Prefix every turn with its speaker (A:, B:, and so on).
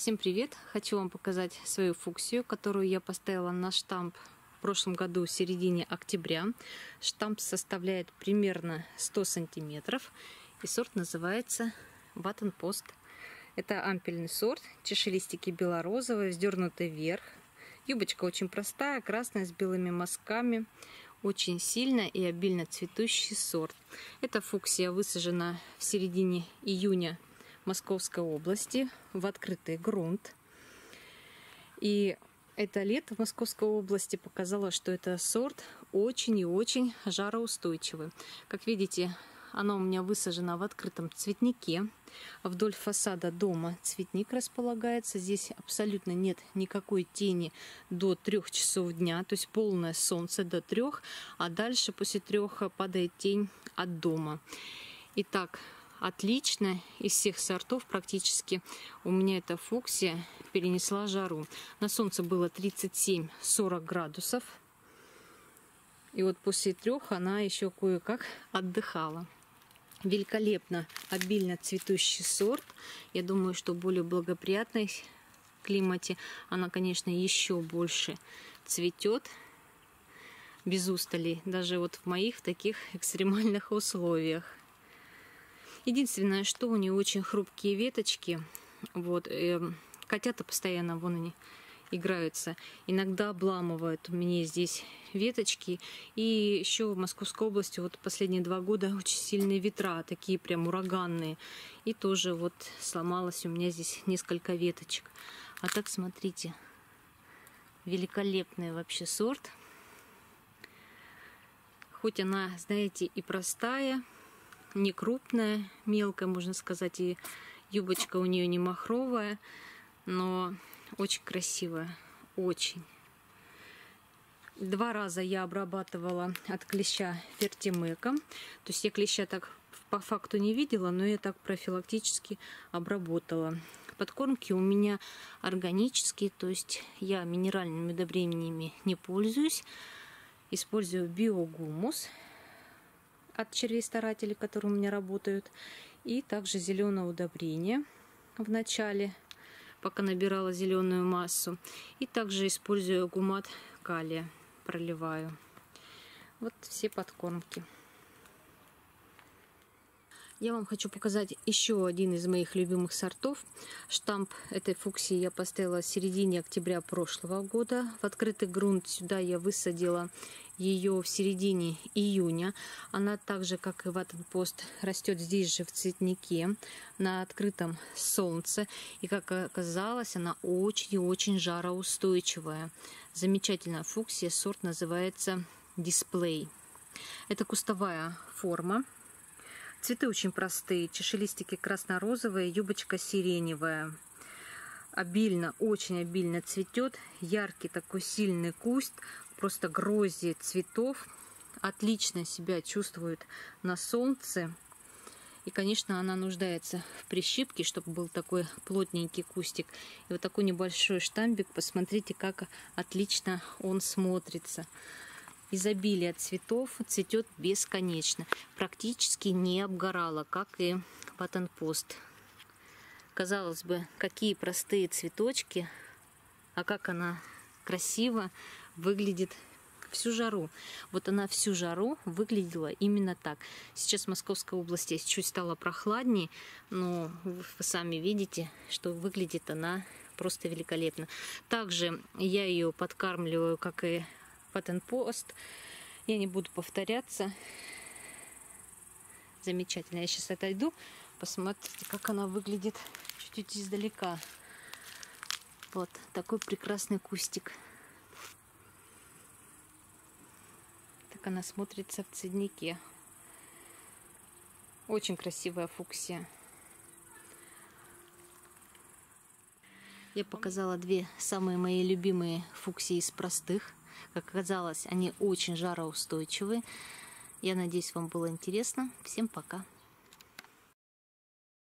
A: Всем привет! Хочу вам показать свою фуксию, которую я поставила на штамп в прошлом году в середине октября. Штамп составляет примерно 100 сантиметров и сорт называется Post. Это ампельный сорт, чешелистики белорозовые, вздернутый вверх. Юбочка очень простая, красная с белыми мазками. Очень сильно и обильно цветущий сорт. Эта фуксия высажена в середине июня Московской области в открытый грунт. И это лето в Московской области показало, что это сорт очень и очень жароустойчивый. Как видите, оно у меня высажено в открытом цветнике. Вдоль фасада дома цветник располагается. Здесь абсолютно нет никакой тени до трех часов дня. То есть полное солнце до трех, а дальше после трех падает тень от дома. Итак, отлично из всех сортов практически у меня эта фуксия перенесла жару. На солнце было 37-40 градусов. И вот после трех она еще кое-как отдыхала. Великолепно, обильно цветущий сорт. Я думаю, что более благоприятной климате она, конечно, еще больше цветет без устали. Даже вот в моих таких экстремальных условиях. Единственное, что у нее очень хрупкие веточки. Вот, э, котята постоянно, вон они, играются. Иногда обламывают меня здесь веточки. И еще в Московской области вот последние два года очень сильные ветра, такие прям ураганные. И тоже вот сломалось у меня здесь несколько веточек. А так, смотрите, великолепный вообще сорт. Хоть она, знаете, и простая, не крупная, мелкая, можно сказать, и юбочка у нее не махровая, но очень красивая, очень. Два раза я обрабатывала от клеща фертимеком, то есть я клеща так по факту не видела, но я так профилактически обработала. Подкормки у меня органические, то есть я минеральными удобрениями не пользуюсь. Использую биогумус от червей-старателей, которые у меня работают. И также зеленое удобрение в начале, пока набирала зеленую массу. И также использую гумат калия, проливаю. Вот все подкормки. Я вам хочу показать еще один из моих любимых сортов. Штамп этой фуксии я поставила в середине октября прошлого года. В открытый грунт сюда я высадила ее в середине июня. Она так же, как и ваттенпост, растет здесь же в цветнике на открытом солнце. И как оказалось, она очень и очень жароустойчивая. Замечательная фуксия. Сорт называется дисплей. Это кустовая форма. Цветы очень простые, чешелистики красно-розовые, юбочка сиреневая. Обильно, очень обильно цветет. Яркий такой сильный куст, просто грози цветов. Отлично себя чувствует на солнце. И, конечно, она нуждается в прищипке, чтобы был такой плотненький кустик. И вот такой небольшой штамбик. Посмотрите, как отлично он смотрится изобилие цветов цветет бесконечно. Практически не обгорала, как и паттенпост. Казалось бы, какие простые цветочки, а как она красиво выглядит всю жару. Вот она всю жару выглядела именно так. Сейчас в Московской области чуть стало прохладнее, но вы сами видите, что выглядит она просто великолепно. Также я ее подкармливаю, как и патент-пост. Я не буду повторяться. Замечательно. Я сейчас отойду. Посмотрите, как она выглядит чуть-чуть издалека. Вот такой прекрасный кустик. Так она смотрится в цветнике. Очень красивая фуксия. Я показала две самые мои любимые фуксии из простых. Как оказалось, они очень жароустойчивы. Я надеюсь, вам было интересно. Всем пока!